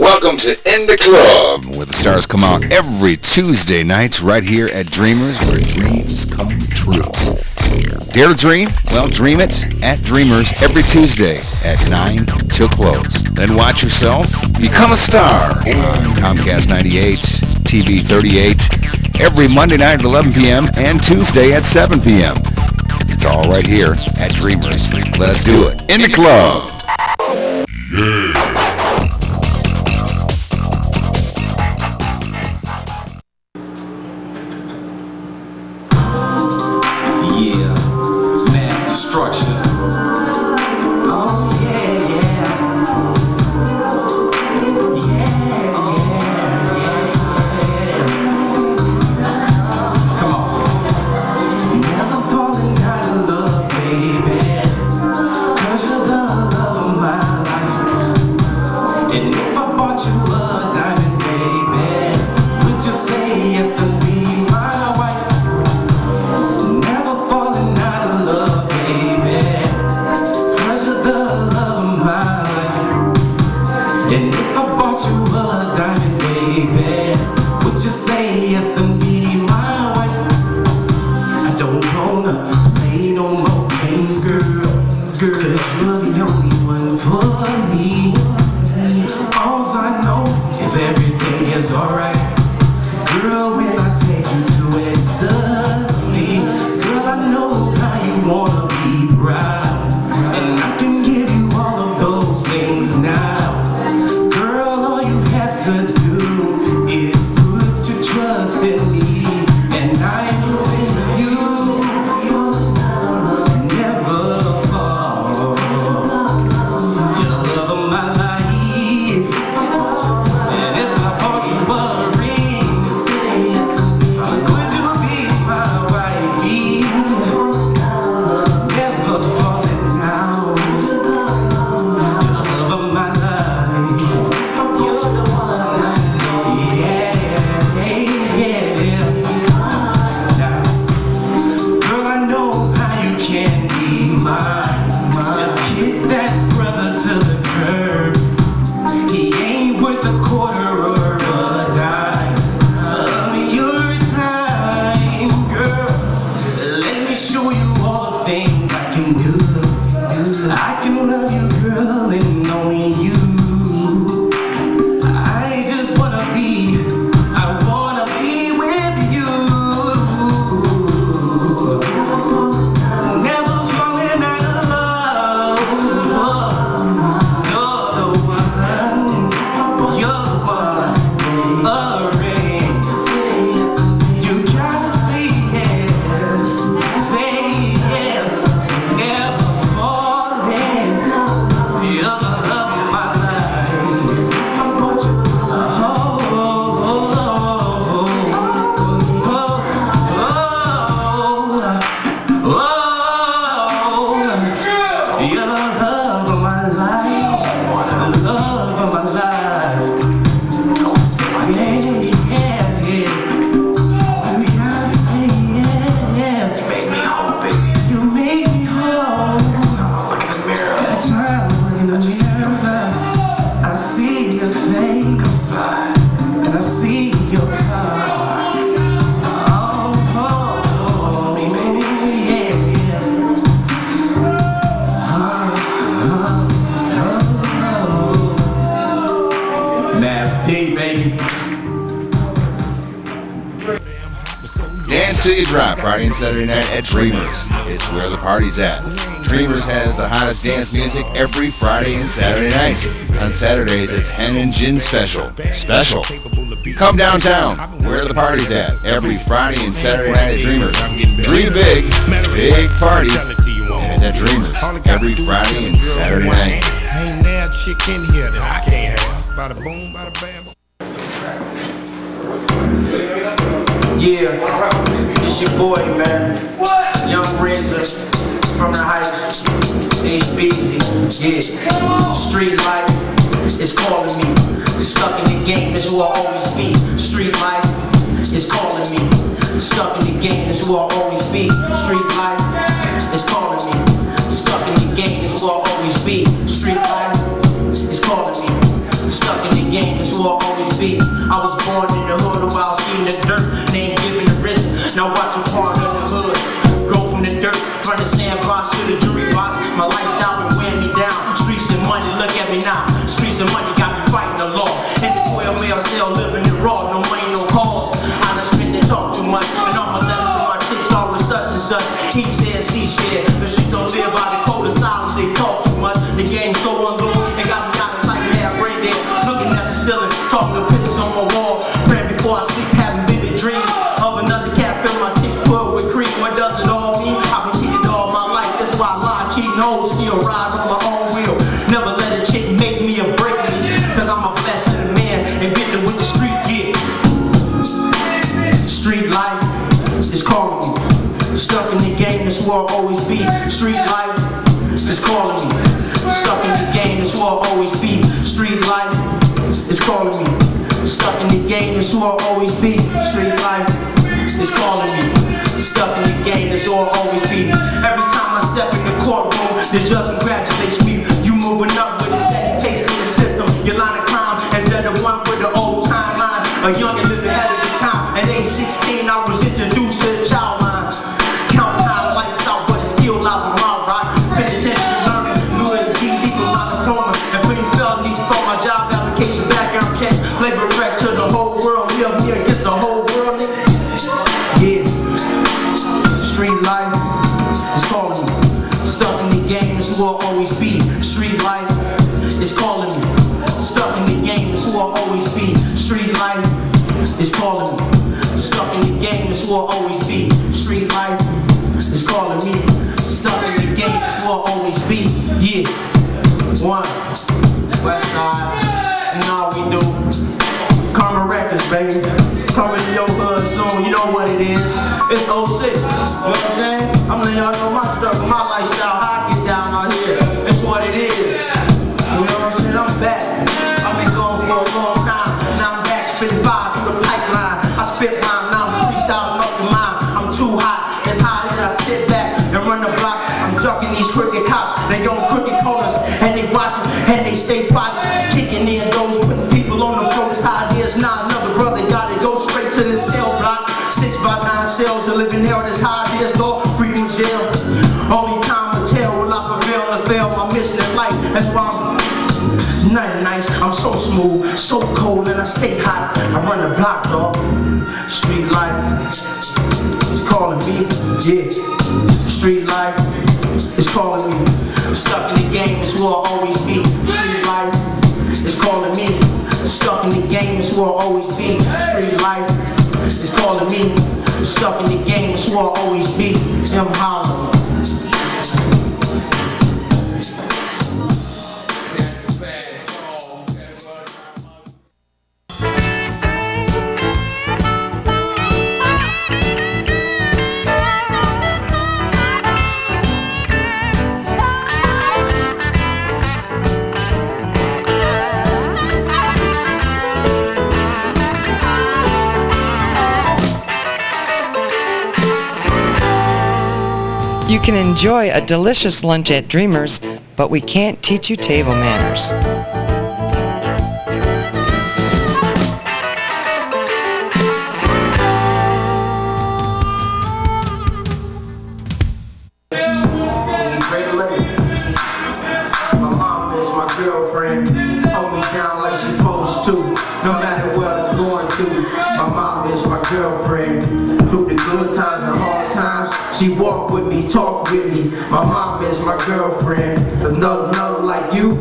Welcome to In the Club, where the stars come out every Tuesday nights right here at Dreamers, where dreams come true. Dare to dream? Well, dream it at Dreamers every Tuesday at 9 till close. Then watch yourself become a star on Comcast 98, TV 38, every Monday night at 11 p.m. and Tuesday at 7 p.m. It's all right here at Dreamers. Let's do it. In the Club. Yeah, And if I bought you things I can do. I can love you, girl, Dance till you drop, Friday and Saturday night at Dreamers. It's where the party's at. Dreamers has the hottest dance music every Friday and Saturday nights. On Saturdays, it's Hen and Gin Special. Special. Come downtown, where the party's at. Every Friday and Saturday night at Dreamers. Dream big, big party. And it's at Dreamers every Friday and Saturday night. Ain't there chick in here that I can't have? Bada boom, Yeah, it's your boy, man. Young Razor from the heights. HB, yeah. Street life is calling me. Stuck in the game is who I'll always be. Street life is calling me. Stuck in the game is who I'll always be. Street life is calling me. Stuck in the game is who I'll always be. Street life such and such. He said, she said. The streets don't live by the code of silence. They talk too much. The game so unglued. Street life is calling me. Stuck in the game, it's all always be. Every time I step in the courtroom, the judge congratulates me. You moving up with a steady pace in the system. Your line of crime instead of one with the old time mind. A young and living ahead of his time. At age 16, I was introduced to the child Street life is calling me. Stuck in the game, this who I'll always be. Street life is calling me. Stuck in the game, this who I'll always be. Yeah. One. West side. And all we do. Karma Records, baby. Coming to your hood soon, you know what it is. It's 06. On crooked corners and they watching and they stay private. Kicking in doors, putting people on the floor. It's it is now. Another brother got it. Go straight to the cell block. Six by nine cells and living hell. That's how it is. Law, freedom jail. Only time will tell. Will I prevail or fail my mission in life? That's why I'm Nothing nice, I'm so smooth, so cold, and I stay hot. I run the block, dog. Street life is calling me, yeah. Street life is calling me. Stuck in the game is who I'll always be. Street life is calling me. Stuck in the game is who I'll always be. Street life is calling me. Stuck in the game is who I'll always be. M. Holland. You can enjoy a delicious lunch at Dreamers, but we can't teach you table manners. With me. My mom is my girlfriend. Another, another like you.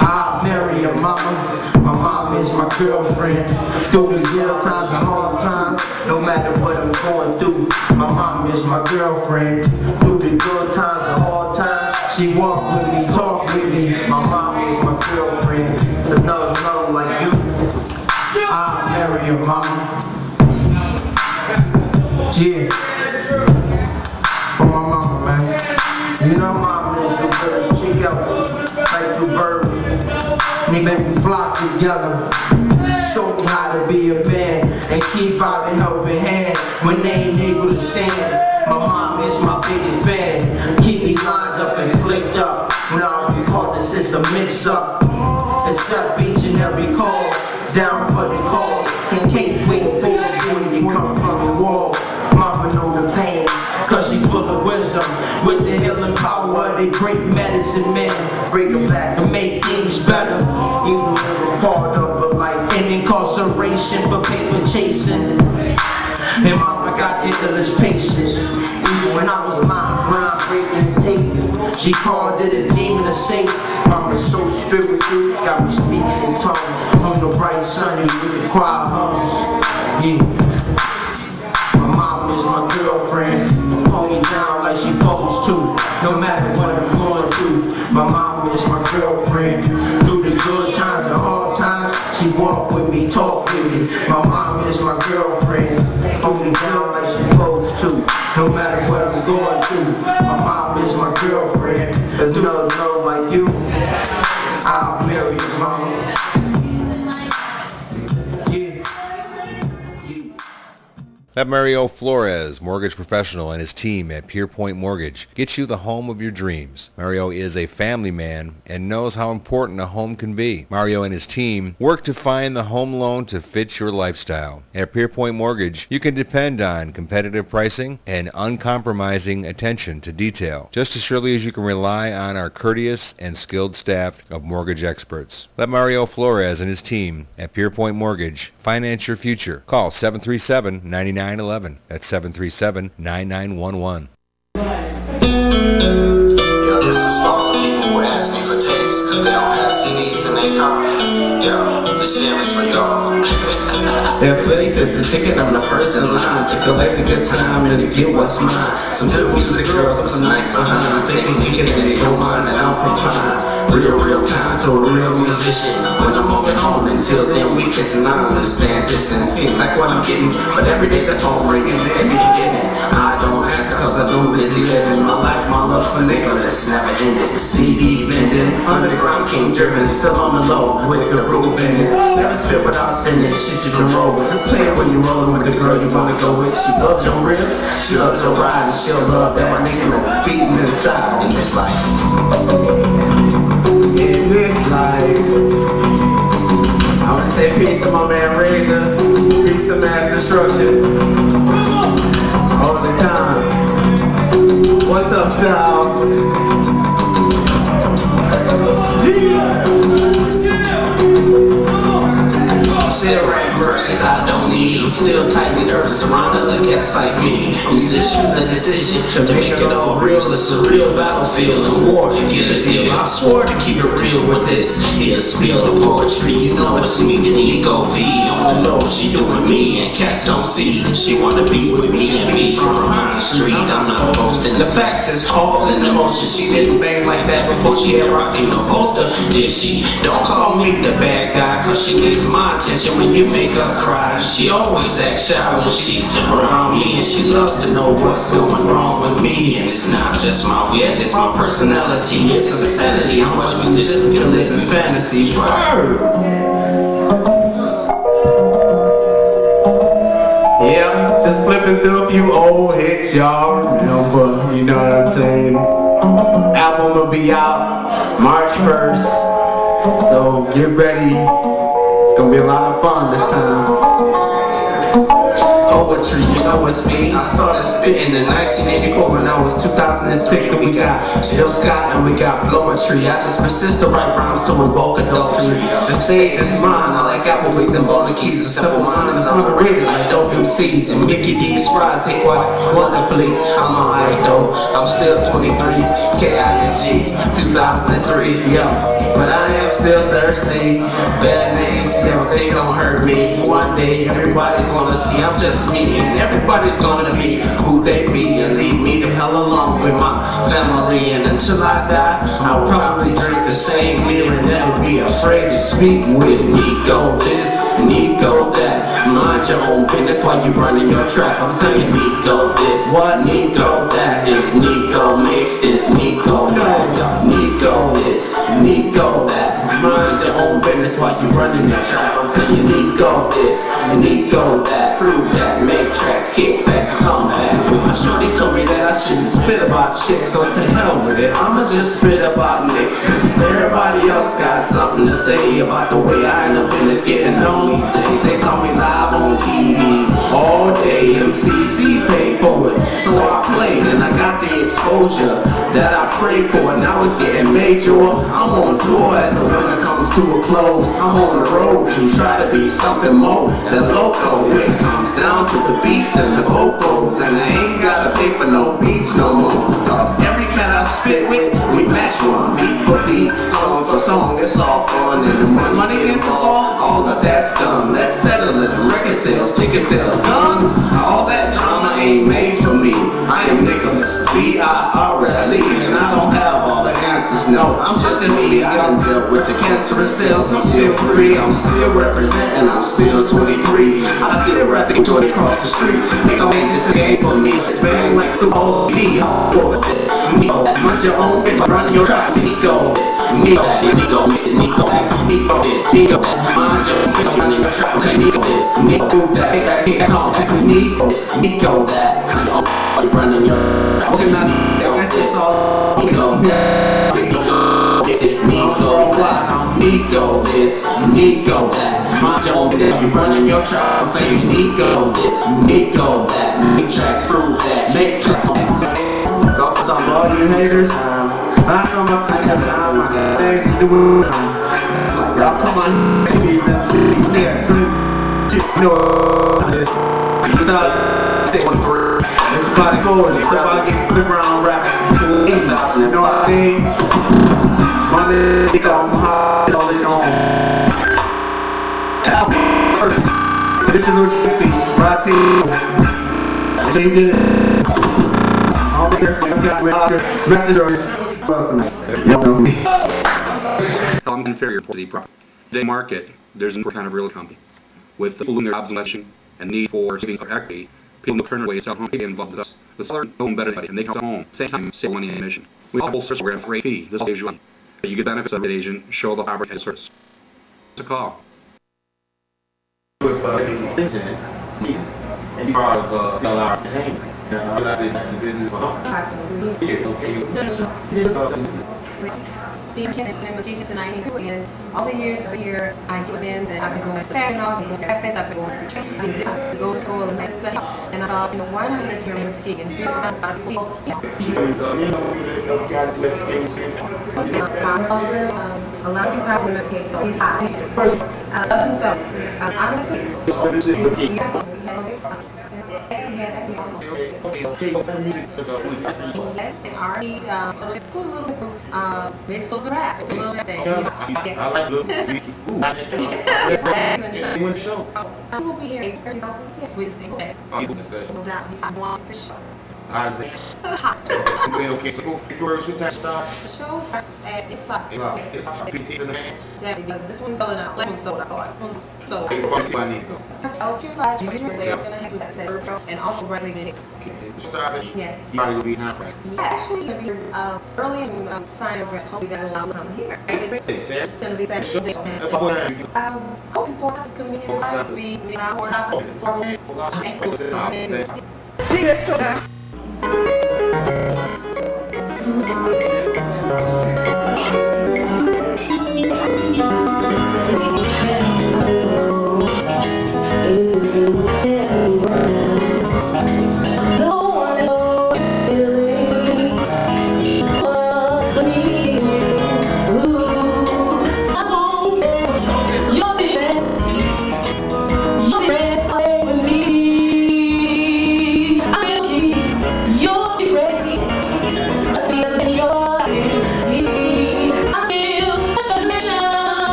I'll marry her mama. My mom is my girlfriend. Through the good times and hard times, no matter what I'm going through. My mom is my girlfriend. Through the good times and hard times, she walk with me, talk with me. My mom is my girlfriend. Another, another like you. I'll marry your mama. Yeah. Together. Show me how to be a man and keep out a helping hand when they ain't able to stand. My mom is my biggest fan. Keep me lined up and flicked up when I be caught the system mix up. Accept each and every call, down for the cause. And can't wait for with the healing power. They great medicine men. Bring it back and make things better. Even we're part of a life in incarceration for paper chasing. And mama got endless patience. Even when I was mind breaking tape, she called it a demon to safe. Mama's so spiritual, got me speaking in tongues. On the bright sunny with the choir hums. Yeah. My mom is my girlfriend. Hold me down like she supposed to. No matter what I'm going through. My mom is my girlfriend. Through the good times and hard times, she walk with me, talk with me. My mom is my girlfriend. Hold me down like she supposed to. No matter what I'm going through. My mom is my girlfriend. There's no love Let Mario Flores, mortgage professional, and his team at Pierpoint Mortgage get you the home of your dreams. Mario is a family man and knows how important a home can be. Mario and his team work to find the home loan to fit your lifestyle. At Pierpoint Mortgage, you can depend on competitive pricing and uncompromising attention to detail, just as surely as you can rely on our courteous and skilled staff of mortgage experts. Let Mario Flores and his team at Pierpoint Mortgage finance your future. Call 737-9911. That's 737-9911. Yo, this is for all the people who ask me for tapes because they don't have CDs this is for y'all. Their faith is a ticket, I'm the first in line to collect a good time and to get what's mine. Some good music girls with some nice behind. Taking weekend and they mind that I'm from Pine. Real, real kind to a real musician. When I'm on home, until then we kissing. I understand this and it seems like what I'm getting. But every day the phone ringing, be forgetting. I don't answer cause I'm too busy living my life. My love for Nicholas never ended. CD vending, underground king driven, still on the low with the business. Never spit without spinning, shit you can roll with. Play it when you're rolling with the girl you wanna go with. She loves your ribs, she loves your ride, and she'll love that my nigga is beating inside. In this life, In this life, I wanna say peace to my man Razor, peace to Mass Destruction. All the time. What's up, Styles? Still write verses I don't need. I'm still tight and nervous around other cats like me. Musician, the decision to make it all real. It's a real battlefield and war. Get a deal. I swore to keep it real with this. Here, spill the poetry. You know it's me. Ego V on the low. She doing me and cats don't see. She wanna be with me and me from my street. I'm not posting The facts is all in emotion. She didn't bang like that before she had rocking no poster. Did she? Don't call me the bad guy, cause she needs my attention when you make her cry. She always acts shy when she's around me, and she loves to know what's going wrong with me. And it's not just my weird, it's my personality. It's insanity how much musicians can live in fantasy. Yeah, just flipping through a few old hits, y'all remember, you know what I'm saying? Album will be out March 1st, so get ready. Gonna be a lot of fun this time. Poetry, you know it's me. I started spitting in 1984 when I was 2006, and we got Jill Scott and we got Poetry. I just persist to write rhymes to invoke adultery. The stage is mine. I like Applebee's and Bona Keys. The simple mind is underrated like dope MCs and Mickey D's fries hit quite wonderfully. I'm alright though. I'm still 23, K-I-N-G, 2003, yo. But I am still thirsty. Bad names, they don't hurt me. One day everybody's gonna see I'm just me, and everybody's gonna be who they be and leave me the hell alone with my family. And until I die, I'll probably drink the same beer and never be afraid to speak with Nico this, Nico that. Mind your own business while you running your trap. I'm saying Nico this, what Nico that is Nico mix this, Nico that is Nico this, Nico that. Mind your own business while you running your trap. I'm saying Nico this, Nico that. Prove that. That, make tracks, kick backs, come back. My shorty told me that I shouldn't spit about chicks, so to hell with it. I'ma just spit about nicks. everybody else got something to say about the way I end up in this getting known these days. They saw me live on TV all day. MCC paid for it, so I played and I got the exposure that I prayed for. Now it's getting major. I'm on tour as the winter comes to a close. I'm on the road to try to be something more than. When it comes down to the beats and the vocals, and I ain't gotta pay for no beats no more. Cause every cat I spit with, we match one beat for beat, song for song. It's all fun and the money, money is all. All of that's done. Let's settle it. Record sales, ticket sales, guns. All that drama ain't made for me. I am Nicholas B.I.R.L.E. and I don't have all the answers. No, I'm just me. I done dealt with the cancerous cells. I'm still free. I'm still representing. I'm still 23. I still rather get to across the street. They don't make this game for me. It's bang like the whole me. For this, Nico, munch your own paper, run your tracks. Nico, this, Nico, that, Nico, this, Nico, that, Nico, this, Nico, that, mind your own paper, run your tracks. Nico, this, Nico, that, that's it, come, that's Nico, this, Nico, that, you running your, okay, now, that's it, all, Nico, that, This Nico, that, Nico, this, Nico, that, your own paper, you running your tracks. I'm saying Nico, this, Nico, that, make tracks, prove that, make tracks, Go for some you haters. I know my friend has my things to do. Y'all come on, TVs, MCs, yeah, you know what this. 2006, it's about to go, it's about to get split around rappers. You know what I mean? On on. This is Lil Gypsy, my team. Did it. I'll be there, so I got my message or you know me. I'm inferior to the product. Today market, there's a kind of real company. With people losing their jobs and need for saving for equity, people turn away sell home, involved with us. The seller know better than anybody, and they come home, same time, save money in emission. We all service program for a fee. This saves you. You get benefits of the agent, show the property and service. It's a call. with uh, and part of uh, sell our entertainment. You know, I realize it's the business for home. Here, okay. Being in Matisse and I and all the years of here I get events and I've been going to Saginaw, I've been going to events, I've been going to Detroit, I've been to go to school and nice study. And I thought, you know, why not let's hear Mesquite and feel about it. You know, got to exchange. Problem solver, um, a lot of people have limitations, so he's high. I love him so. Um, honestly, this is the key. Yes, and already, um, a little, a little boost, uh, little bit rap, a little thing. I like the ooh, I think When the show. I will be here in 2006 with this thing. I'm doing the session. No doubt, he's wants the show. How's it? Okay, okay, so go first, what time start? The show starts at 8 o'clock. About 15 in advance. Exactly, because this one's selling out, that one's sold out, that one's sold Eight out. forty-two, I need to go. So to your lives, you're gonna have that set, and also regular tickets. It starts at, Yes. you already gonna be half right. Yeah, actually, gonna be here, uh, early and, um, sign up, hope you guys will allow me to come here. Hey, Sam. It's gonna be Show. Saturday. About what Um, hoping for this community, lives be, you know, or not. Oh, it's okay. Thanks. Thank you.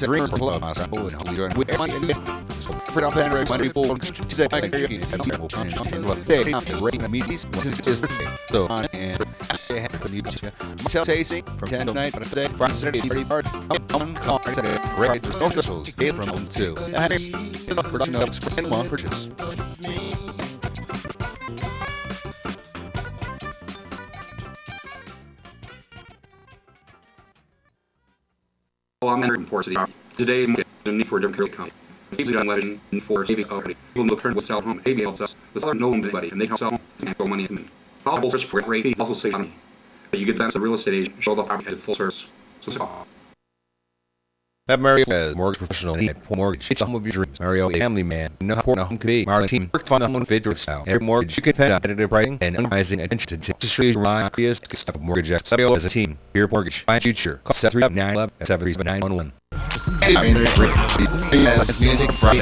Dreamer pull up. I oh, and you're with everybody. So for the plan, right, when people today, I hear you. And I'm going to day, I'm rating the meetings. What is this? So on and I say, has to be tell tasting from 10 to 9 on a day. Friday, Saturday, 30 hard. I'm calling Saturday. Right, officials. From 1 to 2. That's the production of and one purchase. Well, I'm entering Port City. Today's market is a need for a different career company. Thieves legend and for saving already. People know turn will sell home. AB helps us. The seller no one anybody, and they help sell home and throw money in. All bull search rate also save money. But You get them to the real estate agent, show the property full service. So, so That Mario as mortgage professional and mortgage. It's some of your dreams. Mario, a family man. No how important a home could be. Mario team worked on the home fit your style. Every mortgage you can on competitive pricing and unrising attention to to show you rely obvious stuff of mortgage Sabio as a team. Your mortgage. Find future. Call 739 911 music from